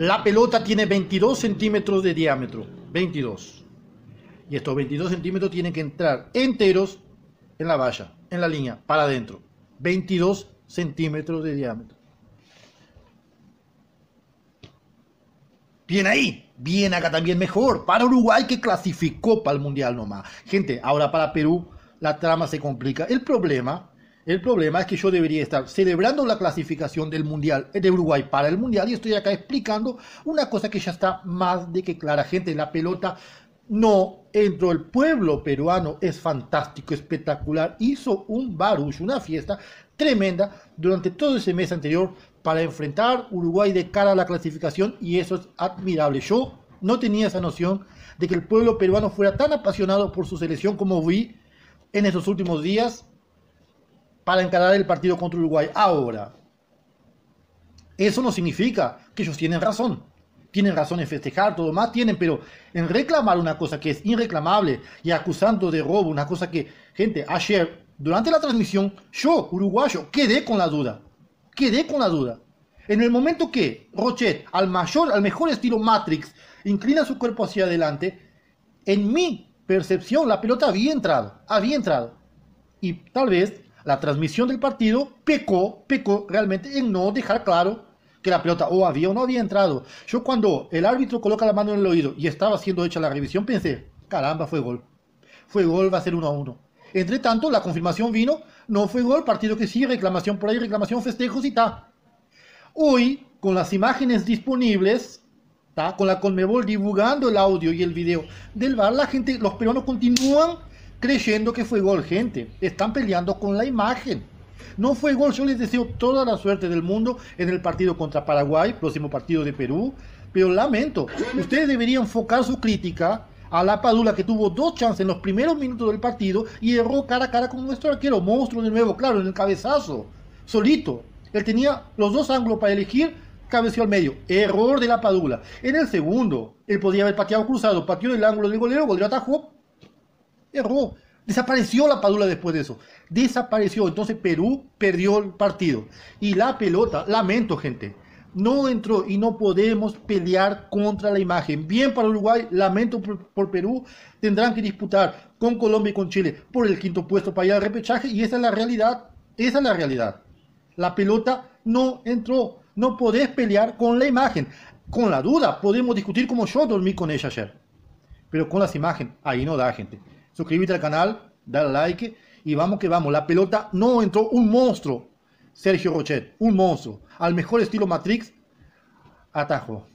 La pelota tiene 22 centímetros de diámetro. 22. Y estos 22 centímetros tienen que entrar enteros en la valla, en la línea, para adentro. 22 centímetros de diámetro. Bien ahí, bien acá también mejor. Para Uruguay que clasificó para el Mundial nomás. Gente, ahora para Perú la trama se complica. El problema, el problema es que yo debería estar celebrando la clasificación del Mundial de Uruguay para el Mundial y estoy acá explicando una cosa que ya está más de que clara. Gente, la pelota no entró. El pueblo peruano es fantástico, espectacular. Hizo un baruch, una fiesta tremenda durante todo ese mes anterior para enfrentar Uruguay de cara a la clasificación y eso es admirable. Yo no tenía esa noción de que el pueblo peruano fuera tan apasionado por su selección como vi en estos últimos días para encarar el partido contra Uruguay. Ahora, eso no significa que ellos tienen razón. Tienen razón en festejar, todo más tienen, pero en reclamar una cosa que es irreclamable y acusando de robo, una cosa que, gente, ayer, durante la transmisión, yo, uruguayo, quedé con la duda quedé con la duda. En el momento que Rochet, al mayor, al mejor estilo Matrix, inclina su cuerpo hacia adelante, en mi percepción la pelota había entrado, había entrado. Y tal vez la transmisión del partido pecó, pecó realmente en no dejar claro que la pelota o había o no había entrado. Yo cuando el árbitro coloca la mano en el oído y estaba siendo hecha la revisión pensé, caramba, fue gol. Fue gol, va a ser uno a uno. Entre tanto, la confirmación vino, no fue gol, partido que sí, reclamación por ahí, reclamación, festejos y está. Hoy, con las imágenes disponibles, ¿ta? con la Conmebol divulgando el audio y el video del VAR, la gente, los peruanos continúan creyendo que fue gol, gente. Están peleando con la imagen. No fue gol, yo les deseo toda la suerte del mundo en el partido contra Paraguay, próximo partido de Perú, pero lamento, ustedes deberían enfocar su crítica a la Padula que tuvo dos chances en los primeros minutos del partido y erró cara a cara con nuestro arquero, monstruo de nuevo, claro, en el cabezazo, solito. Él tenía los dos ángulos para elegir, cabeció al medio. Error de la Padula. En el segundo, él podía haber pateado cruzado, pateó el ángulo del golero, golero atajó, erró. Desapareció la Padula después de eso. Desapareció. Entonces Perú perdió el partido. Y la pelota, lamento gente, no entró y no podemos pelear contra la imagen. Bien para Uruguay, lamento por, Perú, tendrán que disputar con Colombia y con Chile por el quinto puesto para ir al repechaje y esa es la realidad, esa es la realidad. La pelota no entró, no podés pelear con la imagen. Con la duda podemos discutir como yo dormí con ella ayer. Pero con las imágenes, ahí no da gente. Suscríbete al canal, dale like y vamos que vamos. La pelota no entró un monstruo. Sergio Rochet, un monstruo al mejor estilo Matrix, atajo.